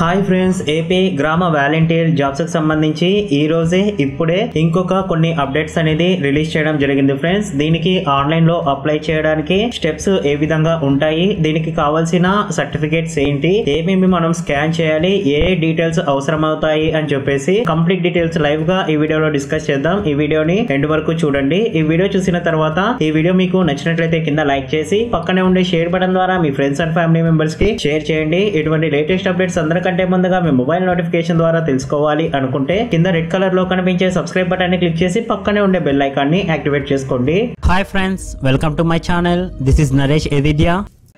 Hi friends AP గ్రామ volunteer జాబ్స్కి సంబంధించి ఈ రోజే ఇప్పుడే ఇంకొక కొన్ని అప్డేట్స్ అనేది రిలీజ్ చేయడం జరిగింది ఫ్రెండ్స్. దీనికి ఆన్లైన్లో అప్లై చేయడానికి స్టెప్స్ ఏ విధంగా ఉంటాయి దీనికి కావాల్సిన సర్టిఫికేట్స్ ఏంటి ఏమేమి మనం స్కాన్ చేయాలి ఏ డీటెయిల్స్ అవసరం అవుతాయి అని చెప్పేసి కంప్లీట్ డీటెయిల్స్ లైవ్గా ఈ వీడియోలో డిస్కస్ చేద్దాం. ఈ వీడియోని ఎండ్ వరకు చూడండి. ఈ వీడియో చూసిన తర్వాత ఈ వీడియో మీకు నచ్చినట్లయితే కింద లైక్ చేసి పక్కనే ఉండే షేర్ బటన్ ద్వారా మీ ఫ్రెండ్స్ అండ్ ఫ్యామిలీ మెంబర్స్కి షేర్ చేయండి. ఇటువంటి లేటెస్ట్ అప్డేట్స్ కంటే ముందుగా మీ మొబైల్ నోటిఫికేషన్ ద్వారా తెలుసుకోవాలి అనుకుంటే కింద రెడ్ కలర్లో కనిపించే సబ్స్క్రైబ్ బటన్ని క్లిక్ చేసి పక్కనే ఉండే బెల్ ఐకాన్ని యాక్టివేట్ చేసుకోండి. Hi friends welcome to my channel this is Naresh ఎదిద్యా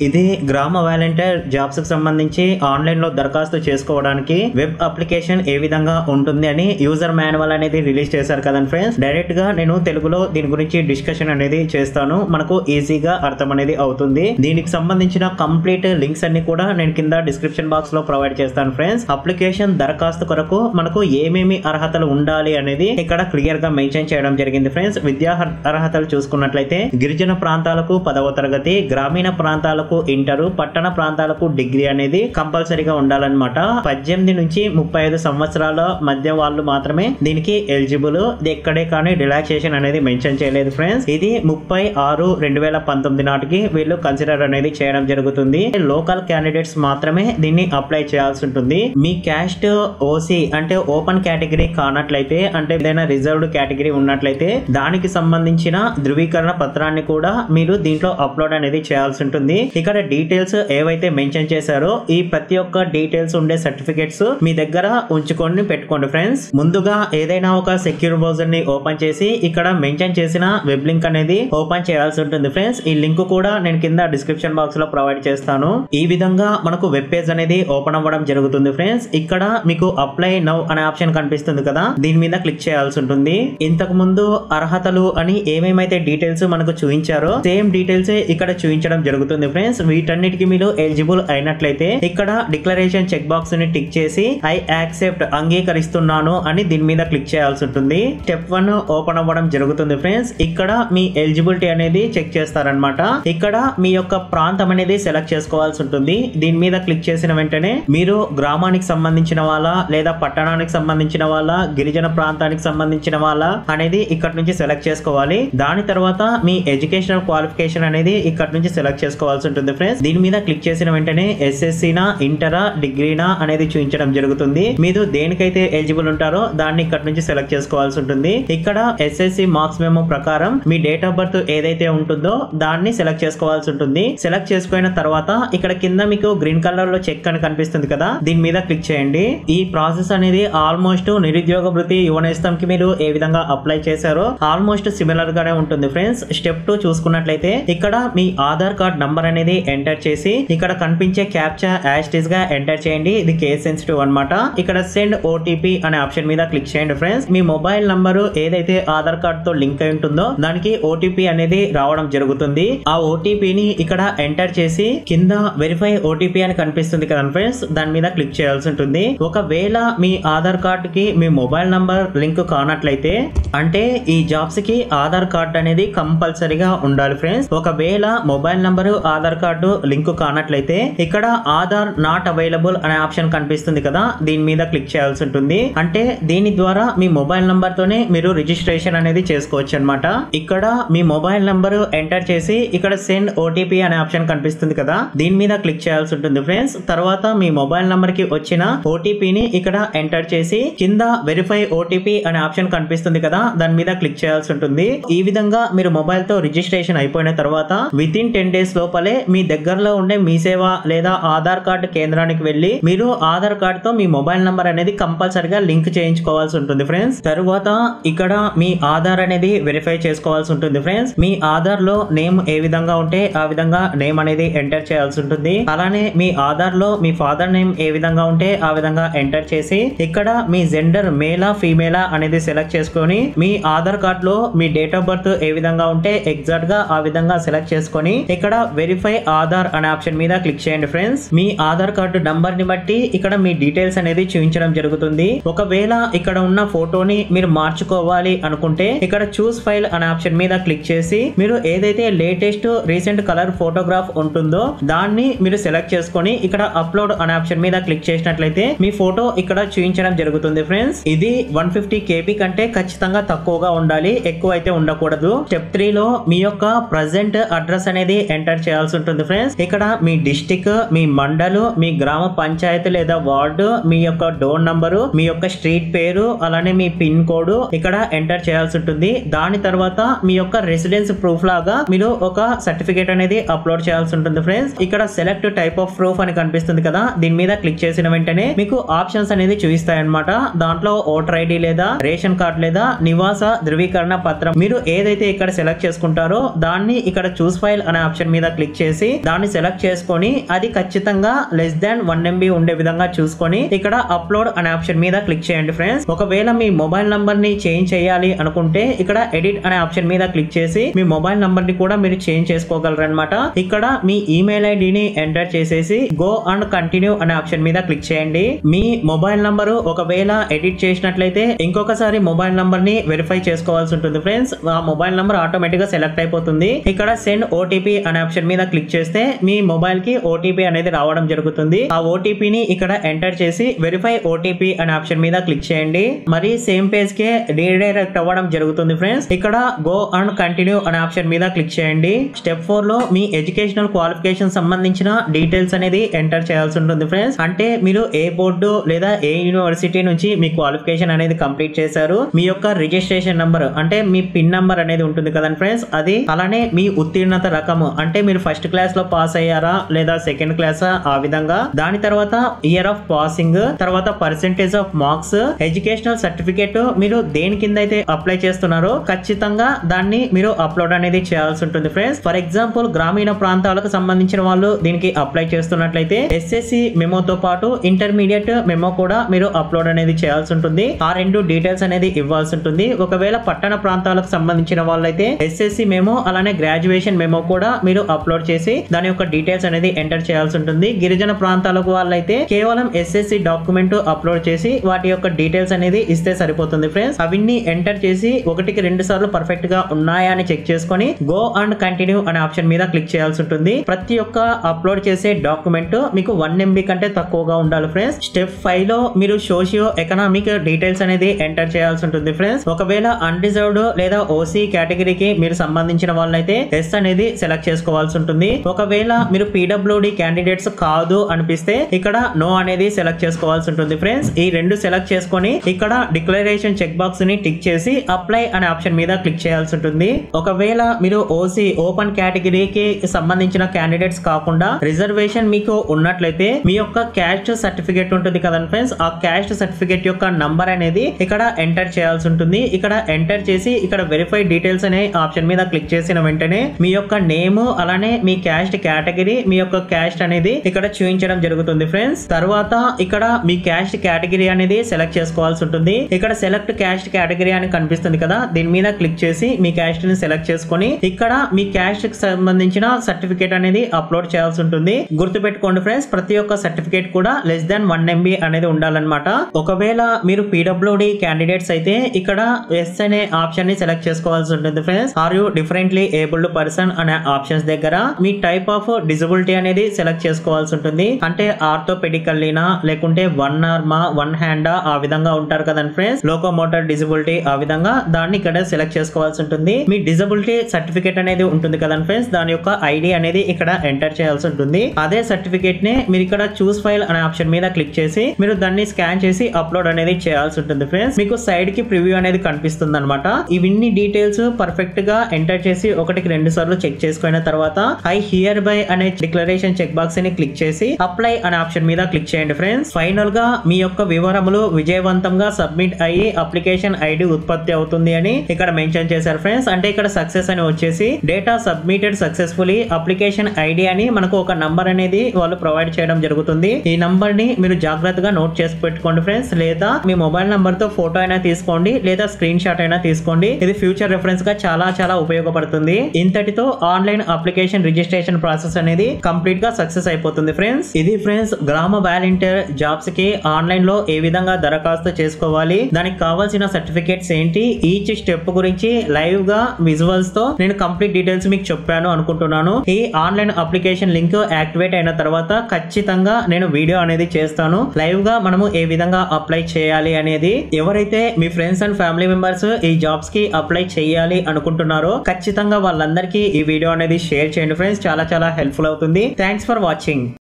ఇది గ్రామ వాలంటీర్ జాబ్స్కి సంబంధించి ఆన్లైన్లో దరఖాస్తు చేసుకోవడానికి వెబ్ అప్లికేషన్ ఏ విధంగా ఉంటుంది అని యూజర్ మాన్యువల్ అనేది రిలీజ్ చేశారు కదండి ఫ్రెండ్స్. డైరెక్ట్గా నేను తెలుగులో దీని గురించి డిస్కషన్ అనేది చేస్తాను. మనకు ఈజీగా అర్థం అనేది అవుతుంది. దీనికి సంబంధించిన కంప్లీట్ లింక్స్ అన్ని కూడా నేను కింద డిస్క్రిప్షన్ బాక్స్లో ప్రొవైడ్ చేస్తాను ఫ్రెండ్స్. అప్లికేషన్ దరఖాస్తు కొరకు మనకు ఏమేమి అర్హతలు ఉండాలి అనేది ఇక్కడ క్లియర్గా మెన్షన్ చేయడం జరిగింది ఫ్రెండ్స్. విద్యా అర్హతలు చూసుకున్నట్లయితే గిరిజన ప్రాంతాలకు పదవ తరగతి గ్రామీణ ప్రాంతాలకు ఇంటరు పట్టణ ప్రాంతాలకు డిగ్రీ అనేది కంపల్సరీగా ఉండాలన్నమాట. పద్దెనిమిది నుంచి ముప్పై ఐదు సంవత్సరాల మధ్య వాళ్ళు మాత్రమే దీనికి ఎలిజిబుల్. ఎక్కడే కానీ రిలాక్సేషన్ అనేది మెన్షన్ చేయలేదు ఫ్రెండ్స్. ఇది ముప్పై ఆరు రెండు వేల పంతొమ్మిది నాటికి వీళ్ళు కన్సిడర్ అనేది చేయడం జరుగుతుంది. లోకల్ క్యాండిడేట్స్ మాత్రమే దీన్ని అప్లై చేయాల్సి ఉంటుంది. మీ క్యాస్ట్ ఓసీ అంటే ఓపెన్ కేటగిరీ కానట్లయితే అంటే ఏదైనా రిజర్వ్డ్ కేటగిరీ ఉన్నట్లయితే దానికి సంబంధించిన ధృవీకరణ పత్రాన్ని కూడా మీరు దీంట్లో అప్లోడ్ అనేది చేయాల్సి ఉంటుంది. ఇక్కడ డీటెయిల్స్ ఏవైతే మెన్షన్ చేశారో ఈ ప్రతి ఒక్క డీటెయిల్స్ ఉండే సర్టిఫికేట్స్ మీ దగ్గర ఉంచుకొని పెట్టుకోండి ఫ్రెండ్స్ ముందుగా ఏదైనా ఒక సెక్యూర్ బ్రౌజర్ని ఓపెన్ చేసి ఇక్కడ మెన్షన్ చేసిన వెబ్ లింక్ అనేది ఓపెన్ చేయాల్సి ఉంటుంది ఫ్రెండ్స్ ఈ లింక్ కూడా నేను కింద డిస్క్రిప్షన్ బాక్స్లో ప్రొవైడ్ చేస్తాను. ఈ విధంగా మనకు వెబ్ పేజ్ అనేది ఓపెన్ అవ్వడం జరుగుతుంది ఫ్రెండ్స్ ఇక్కడ మీకు అప్లై నౌ అనే ఆప్షన్ కనిపిస్తుంది కదా దీని మీద క్లిక్ చేయాల్సి ఉంటుంది. ఇంతకు ముందు అర్హతలు అని ఏమేమైతే డీటెయిల్స్ మనకు చూపించారో సేమ్ డీటెయిల్స్ ఇక్కడ చూపించడం జరుగుతుంది ఫ్రెండ్స్ ఫ్రెండ్స్ వీటన్నిటికీ మీరు ఎలిజిబుల్ అయినట్లయితే ఇక్కడ డిక్లరేషన్ చెక్ బాక్స్ని టిక్ చేసి ఐ యాక్సెప్ట్ అంగీకరిస్తున్నాను అని దీని మీద క్లిక్ చేయాల్సి ఉంటుంది. స్టెప్ వన్ ఓపెన్ అవ్వడం జరుగుతుంది ఫ్రెండ్స్ ఇక్కడ మీ ఎలిజిబిలిటీ అనేది చెక్ చేస్తారనమాట ఇక్కడ మీ యొక్క ప్రాంతం అనేది సెలెక్ట్ చేసుకోవాల్సి ఉంటుంది. దీని మీద క్లిక్ చేసిన వెంటనే మీరు గ్రామానికి సంబంధించిన వాళ్ళ లేదా పట్టణానికి సంబంధించిన వాళ్ళ గిరిజన ప్రాంతానికి సంబంధించిన వాళ్ళ అనేది ఇక్కడ నుంచి సెలెక్ట్ చేసుకోవాలి. దాని తర్వాత మీ ఎడ్యుకేషనల్ క్వాలిఫికేషన్ అనేది ఇక్కడ నుంచి సెలెక్ట్ చేసుకోవాల్సి ఉంటుంది ఫ్రెండ్స్ దీని మీద క్లిక్ చేసిన వెంటనే ఎస్ఎస్సీనా ఇంటరా డిగ్రీనా అనేది చూపించడం జరుగుతుంది. మీరు దేనికైతే ఎలిజిబుల్ ఉంటారో దాన్ని ఇక్కడ నుంచి సెలెక్ట్ చేసుకోవాల్సి ఉంటుంది. ఇక్కడ ఎస్ఎస్సి మార్క్స్ మేము ప్రకారం మీ డేట్ ఆఫ్ బర్త్ ఏదైతే ఉంటుందో దాన్ని సెలెక్ట్ చేసుకోవాల్సి ఉంటుంది. సెలెక్ట్ చేసుకున్న తర్వాత ఇక్కడ కింద మీకు గ్రీన్ కలర్లో చెక్ అని కనిపిస్తుంది కదా. దీని మీద క్లిక్ చేయండి. ఈ ప్రాసెస్ అనేది ఆల్మోస్ట్ నిరుద్యోగ వృత్తి యువనేస్తం కి మీరు ఏ విధంగా అప్లై చేశారో ఆల్మోస్ట్ సిమిలర్ గానే ఉంటుంది ఫ్రెండ్స్ స్టెప్ టూ చూసుకున్నట్లయితే ఇక్కడ మీ ఆధార్ కార్డ్ నంబర్ అనేది ఎంటర్ చేసి ఇక్కడ కనిపించే క్యాప్చా యాస్టిస్గా ఎంటర్ చేయండి. ఇది కేస్ సెన్సిటివ్ అన్నమాట. ఇక్కడ సెండ్ ఓటీపీ అనే ఆప్షన్ మీద క్లిక్ చేయండి ఫ్రెండ్స్ మీ మొబైల్ నంబర్ ఏదైతే ఆధార్ కార్డ్తో లింక్ అయి ఉంటుందో దానికి ఓటీపీ అనేది రావడం జరుగుతుంది. ఆ ఓటీపీని ఇక్కడ ఎంటర్ చేసి కింద వెరిఫై ఓటీపీ అని కనిపిస్తుంది కదా ఫ్రెండ్స్ దాని మీద క్లిక్ చేయాల్సి ఉంటుంది. ఒకవేళ మీ ఆధార్ కార్డ్కి మీ మొబైల్ నంబర్ లింక్ కానట్లయితే అంటే ఈ జాబ్స్కి ఆధార్ కార్డ్ అనేది కంపల్సరీగా ఉండాలి ఫ్రెండ్స్ ఒకవేళ mobile number Aadhaar Aadhaar card link కానట్లయితే ఇక్కడ ఆధార్ నాట్ అవైలబుల్ అనే ఆప్షన్ కనిపిస్తుంది కదా దీని మీద క్లిక్ చేయాల్సి ఉంటుంది. అంటే దీని ద్వారా మీ మొబైల్ నంబర్ తోనే మీరు రిజిస్ట్రేషన్ అనేది చేసుకోవచ్చు అనమాట ఇక్కడ మీ మొబైల్ నంబర్ ఎంటర్ చేసి ఇక్కడ సెండ్ ఓటీపీ అనే ఆప్షన్ కనిపిస్తుంది కదా దీని మీద క్లిక్ చేయాల్సి ఉంటుంది ఫ్రెండ్స్. తర్వాత మీ మొబైల్ నంబర్కి వచ్చిన ఓటీపీని ఇక్కడ ఎంటర్ చేసి కింద వెరిఫై ఓటీపీ అనే ఆప్షన్ కనిపిస్తుంది కదా దాని మీద క్లిక్ చేయాల్సి ఉంటుంది. ఈ విధంగా మీరు మొబైల్తో రిజిస్ట్రేషన్ అయిపోయిన తర్వాత విత్ ఇన్ టెన్ డేస్ లోపలే మీ దగ్గరలో ఉండే మీ సేవ లేదా ఆధార్ కార్డు కేంద్రానికి వెళ్ళి మీరు ఆధార్ కార్డ్తో మీ మొబైల్ నంబర్ అనేది కంపల్సరిగా లింక్ చేయించుకోవాల్సి ఉంటుంది ఫ్రెండ్స్. తరువాత ఇక్కడ మీ ఆధార్ అనేది వెరిఫై చేసుకోవాల్సి ఉంటుంది ఫ్రెండ్స్. మీ ఆధార్లో నేమ్ ఏ విధంగా ఉంటే ఆ విధంగా నేమ్ అనేది ఎంటర్ చేయాల్సి ఉంటుంది. అలానే మీ ఆధార్లో మీ ఫాదర్ నేమ్ ఏ విధంగా ఉంటే ఆ విధంగా ఎంటర్ చేసి ఇక్కడ మీ జెండర్ మేలా ఫీమేలా అనేది సెలెక్ట్ చేసుకొని మీ ఆధార్ కార్డ్లో మీ డేట్ ఆఫ్ బర్త్ ఏ విధంగా ఉంటే ఎగ్జాక్ట్గా ఆ విధంగా సెలెక్ట్ చేసుకొని ఇక్కడ వెరిఫై వెరిఫై ఆధార్ అనే ఆప్షన్ మీద క్లిక్ చేయండి ఫ్రెండ్స్. మీ ఆధార్ కార్డు నంబర్ని బట్టి ఇక్కడ మీ డీటెయిల్స్ అనేది చూపించడం జరుగుతుంది. ఒకవేళ ఇక్కడ ఉన్న ఫోటోని మీరు మార్చుకోవాలి అనుకుంటే ఇక్కడ చూస్ ఫైల్ అనే ఆప్షన్ మీద క్లిక్ చేసి మీరు ఏదైతే లేటెస్ట్ రీసెంట్ కలర్ ఫోటోగ్రాఫ్ ఉంటుందో దాన్ని మీరు సెలెక్ట్ చేసుకొని ఇక్కడ అప్లోడ్ అనే ఆప్షన్ మీద క్లిక్ చేసినట్లయితే మీ ఫోటో ఇక్కడ చూపించడం జరుగుతుంది ఫ్రెండ్స్. ఇది వన్ ఫిఫ్టీ కేబీ కంటే ఖచ్చితంగా తక్కువగా ఉండాలి ఎక్కువ అయితే ఉండకూడదు. స్టెప్ త్రీ లో మీ యొక్క ప్రజెంట్ అడ్రస్ అనేది ఎంటర్ చేయాల్సి ఉంటుంది ఫ్రెండ్స్ ఇక్కడ మీ డిస్టిక్ మీ మండలు మీ గ్రామ పంచాయతీ లేదా వార్డు మీ యొక్క డోర్ నంబరు మీ యొక్క స్ట్రీట్ పేరు అలానే మీ పిన్ కోడ్ ఇక్కడ ఎంటర్ చేయాల్సి ఉంటుంది. దాని తర్వాత మీ యొక్క రెసిడెన్స్ ప్రూఫ్ లాగా మీరు ఒక సర్టిఫికేట్ అనేది అప్లోడ్ చేయాల్సి ఉంటుంది ఫ్రెండ్స్ ఇక్కడ సెలెక్ట్ టైప్ ఆఫ్ ప్రూఫ్ అని కనిపిస్తుంది కదా. దీని మీద క్లిక్ చేసిన వెంటనే మీకు ఆప్షన్స్ అనేది చూపిస్తాయన్నమాట. దాంట్లో ఓటర్ ఐడి లేదా రేషన్ కార్డ్ లేదా నివాస ధృవీకరణ పత్రం మీరు ఏదైతే ఇక్కడ సెలెక్ట్ చేసుకుంటారో దాన్ని ఇక్కడ చూస్ ఫైల్ అనే ఆప్షన్ మీద క్లిక్ చేసి దాన్ని సెలెక్ట్ చేసుకొని అది ఖచ్చితంగా లెస్ దాన్ వన్ ఎంబీ ఉండే విధంగా చూసుకొని ఇక్కడ అప్లోడ్ అనే ఆప్షన్ మీద క్లిక్ చేయండి ఫ్రెండ్స్ ఒకవేళ మీ మొబైల్ నంబర్ని చేంజ్ చేయాలి అనుకుంటే ఇక్కడ ఎడిట్ అనే ఆప్షన్ మీద క్లిక్ చేసి మీ మొబైల్ నంబర్ని కూడా మీరు చేంజ్ చేసుకోగలరు అనమాట ఇక్కడ మీ ఈమెయిల్ ఐడిని ఎంటర్ చేసేసి గో అండ్ కంటిన్యూ అనే ఆప్షన్ మీద క్లిక్ చేయండి. మీ మొబైల్ నంబర్ ఒకవేళ ఎడిట్ చేసినట్లయితే ఇంకొకసారి మొబైల్ నంబర్ని వెరిఫై చేసుకోవాల్సి ఉంటుంది ఫ్రెండ్స్ ఆ మొబైల్ నంబర్ ఆటోమేటిక్గా సెలెక్ట్ అయిపోతుంది. ఇక్కడ సెండ్ ఓటీపీ అనే ఆప్షన్ మీద క్లిక్ చేస్తే మీ మొబైల్కి ఓటీపీ అనేది రావడం జరుగుతుంది. ఆ ఓటీపీని ఇక్కడ ఎంటర్ చేసి వెరిఫై ఓటీపీ అనే ఆప్షన్ మీద క్లిక్ చేయండి. మరి సేమ్ పేజ్కి రీడైరెక్ట్ అవ్వడం జరుగుతుంది ఫ్రెండ్స్ ఇక్కడ గో అండ్ కంటిన్యూ అనే ఆప్షన్ మీద క్లిక్ చేయండి. స్టెప్ ఫోర్లో మీ ఎడ్యుకేషనల్ క్వాలిఫికేషన్ సంబంధించిన డీటెయిల్స్ అనేది ఎంటర్ చేయాల్సి ఉంటుంది ఫ్రెండ్స్ అంటే మీరు ఏ బోర్డు లేదా ఏ యూనివర్సిటీ నుంచి మీ క్వాలిఫికేషన్ అనేది కంప్లీట్ చేశారు. మీ యొక్క రిజిస్ట్రేషన్ నంబర్ అంటే మీ పిన్ నంబర్ అనేది ఉంటుంది కదండి ఫ్రెండ్స్ అది అలానే మీ ఉత్తీర్ణత రకము అంటే మీరు ఫస్ట్ క్లాస్లో పాస్ అయ్యారా లేదా సెకండ్ క్లాస్ ఆ? విధంగా. దాని తర్వాత ఇయర్ ఆఫ్ పాసింగ్ తర్వాత percentage of marks educational certificate మీరు దేని కింద అయితే అప్లై చేస్తున్నారో ఖచ్చితంగా దాన్ని మీరు అప్లోడ్ అనేది చేయాల్సి ఉంటుంది ఫ్రెండ్స్ ఫర్ ఎగ్జాంపుల్ గ్రామీణ ప్రాంతాలకు సంబంధించిన వాళ్ళు దీనికి అప్లై చేస్తున్నట్లయితే ఎస్ఎస్సి మెమోతో పాటు ఇంటర్మీడియట్ మెమో కూడా మీరు అప్లోడ్ అనేది చేయాల్సి ఉంటుంది. ఆ రెండు డీటెయిల్స్ అనేది ఇవ్వాల్సి ఉంటుంది. ఒకవేళ పట్టణ ప్రాంతాలకు సంబంధించిన వాళ్ళైతే ఎస్ఎస్సి మెమో అలానే గ్రాడ్యుయేషన్ మెమో కూడా మీరు అప్లోడ్ చేసి దాని యొక్క డీటెయిల్స్ అనేది ఎంటర్ చేయాల్సి ఉంటుంది. గిరిజన ప్రాంతాలకు వాళ్ళైతే కేవలం ఎస్ఎస్సి డాక్యుమెంట్ అప్లోడ్ చేసి వాటి యొక్క డీటెయిల్స్ అనేది ఇస్తే సరిపోతుంది ఫ్రెండ్స్ అవన్నీ ఎంటర్ చేసి ఒకటికి రెండు సార్లు పర్ఫెక్ట్గా ఉన్నాయా అని చెక్ చేసుకొని గో అండ్ కంటిన్యూ అనే ఆప్షన్ మీద క్లిక్ చేయాల్సి ఉంటుంది. ప్రతి ఒక్క అప్లోడ్ చేసే డాక్యుమెంట్ మీకు వన్ ఎంబీ కంటే తక్కువగా ఉండాలి ఫ్రెండ్స్ స్టెప్ ఫైవ్లో మీరు సోషియో ఎకనామిక్ డీటెయిల్స్ అనేది ఎంటర్ చేయాల్సి ఉంటుంది ఫ్రెండ్స్ ఒకవేళ అన్రిజర్వ్డ్ లేదా ఓసీ కేటగిరీకి మీరు సంబంధించిన వాళ్ళైతే ఎస్ అనేది సెలెక్ట్ చేసుకోవాల్సి ఉంటుంది. ఒకవేళ మీరు పీడబ్ల్యూడి క్యాండిడేట్స్ కాదు అనిపిస్తే ఇక్కడ నో అనేది సెలెక్ట్ చేసుకోవాల్సి ఉంటుంది ఫ్రెండ్స్ ఈ రెండు సెలెక్ట్ చేసుకొని ఇక్కడ డిక్లరేషన్ చెక్ బాక్స్ని టిక్ చేసి అప్లై అనే ఆప్షన్ మీద క్లిక్ చేయాల్సి ఉంటుంది. ఒకవేళ మీరు ఓసీ ఓపెన్ కేటగిరీకి సంబంధించిన క్యాండిడేట్స్ కాకుండా రిజర్వేషన్ మీకు ఉన్నట్లయితే మీ యొక్క క్యాస్ట్ సర్టిఫికేట్ ఉంటుంది కదండి ఫ్రెండ్స్ ఆ క్యాస్ట్ సర్టిఫికేట్ యొక్క నంబర్ అనేది ఇక్కడ ఎంటర్ చేయాల్సి ఉంటుంది. ఇక్కడ ఎంటర్ చేసి ఇక్కడ వెరిఫై డీటెయిల్స్ అనే ఆప్షన్ మీద క్లిక్ చేసిన వెంటనే మీ యొక్క నేమ్ అలానే మీ మీ క్యాస్ట్ కేటగిరీ మీ యొక్క క్యాస్ట్ అనేది ఇక్కడ చూపించడం జరుగుతుంది ఫ్రెండ్స్. తర్వాత ఇక్కడ మీ క్యాస్ట్ కేటగిరీ అనేది సెలెక్ట్ చేసుకోవాల్సి ఉంటుంది. ఇక్కడ సెలెక్ట్ క్యాస్ట్ కేటగిరీ అని కనిపిస్తుంది కదా దీని మీద క్లిక్ చేసి మీ క్యాస్ట్ని సెలెక్ట్ చేసుకొని ఇక్కడ మీ క్యాస్ట్కి సంబంధించిన సర్టిఫికేట్ అనేది అప్లోడ్ చేయాల్సి ఉంటుంది. గుర్తుపెట్టుకోండి ఫ్రెండ్స్ ప్రతి ఒక్క సర్టిఫికేట్ కూడా లెస్ దాన్ వన్ ఎంబీ అనేది ఉండాలన్నమాట. ఒకవేళ మీరు పీడబ్ల్యూడి క్యాండిడేట్స్ అయితే ఇక్కడ ఎస్ అనే ఆప్షన్ని సెలెక్ట్ చేసుకోవాల్సి ఉంటుంది friends. Are you differently abled person అనే ఆప్షన్స్ దగ్గర. మీ టైప్ ఆఫ్ డిజబిలిటీ అనేది సెలెక్ట్ చేసుకోవాల్సి ఉంటుంది. అంటే ఆర్థోపెడికల్లీనా లేకుంటే వన్ ఆర్మా వన్ హ్యాండా ఆ విధంగా ఉంటారు కదండి ఫ్రెండ్స్ లోకోమోటర్ డిజబిలిటీ ఆ విధంగా దాన్ని ఇక్కడ సెలెక్ట్ చేసుకోవాల్సి ఉంటుంది. మీ డిజబిలిటీ సర్టిఫికేట్ అనేది ఉంటుంది కదండి ఫ్రెండ్స్ దాని యొక్క ఐడి అనేది ఇక్కడ ఎంటర్ చేయాల్సి ఉంటుంది. అదే సర్టిఫికేట్ని మీరు ఇక్కడ చూస్ ఫైల్ అనే ఆప్షన్ మీద క్లిక్ చేసి మీరు దాన్ని స్కాన్ చేసి అప్లోడ్ అనేది చేయాల్సి ఉంటుంది ఫ్రెండ్స్ మీకు సైడ్కి ప్రివ్యూ అనేది కనిపిస్తుంది అనమాట ఇవన్నీ డీటెయిల్స్ పర్ఫెక్ట్గా ఎంటర్ చేసి ఒకటికి రెండు సార్లు చెక్ చేసుకున్న తర్వాత ఐ హియర్ బై అనే డిక్లరేషన్ చెక్ బాక్స్ని క్లిక్ చేసి అప్లై అనే ఆప్షన్ మీద క్లిక్ చేయండి ఫ్రెండ్స్ ఫైనల్గా మీ యొక్క వివరములు విజయవంతంగా సబ్మిట్ అయ్యి అప్లికేషన్ ఐడి ఉత్పత్తి అవుతుంది అని ఇక్కడ మెన్షన్ చేశారు ఫ్రెండ్స్ అంటే ఇక్కడ సక్సెస్ అని వచ్చేసి data submitted successfully application ID అని మనకు ఒక నంబర్ అనేది వాళ్ళు ప్రొవైడ్ చేయడం జరుగుతుంది. ఈ నంబర్ని మీరు జాగ్రత్తగా నోట్ చేసి పెట్టుకోండి ఫ్రెండ్స్ లేదా మీ మొబైల్ నంబర్తో ఫోటో అయినా తీసుకోండి లేదా స్క్రీన్ షాట్ అయినా తీసుకోండి. ఇది ఫ్యూచర్ రెఫరెన్స్గా చాలా చాలా ఉపయోగపడుతుంది. ఇంతటితో ఆన్లైన్ అప్లికేషన్ రిజిస్ట్రేషన్ ప్రాసెస్ అనేది కంప్లీట్గా సక్సెస్ అయిపోతుంది ఫ్రెండ్స్ ఇది ఫ్రెండ్స్ గ్రామ వాలంటీర్ జాబ్స్కి ఆన్లైన్లో ఏ విధంగా దరఖాస్తు చేసుకోవాలి దానికి కావాల్సిన సర్టిఫికేట్స్ ఏంటి ఈచ్ స్టెప్ గురించి లైవ్గా విజువల్స్తో నేను కంప్లీట్ డీటెయిల్స్ మీకు చెప్పాను అనుకుంటున్నాను. ఈ ఆన్లైన్ అప్లికేషన్ లింక్ యాక్టివేట్ అయిన తర్వాత ఖచ్చితంగా నేను వీడియో అనేది చేస్తాను. లైవ్గా మనము ఏ విధంగా అప్లై చేయాలి అనేది ఎవరైతే మీ ఫ్రెండ్స్ అండ్ ఫ్యామిలీ మెంబర్స్ ఈ జాబ్స్కి అప్లై చేయాలి అనుకుంటున్నారో ఖచ్చితంగా వాళ్ళందరికీ ఈ వీడియో అనేది షేర్ చేయండి ఫ్రెండ్స్ చాలా చాలా హెల్ప్ఫుల్ అవుతుంది. Thanks for watching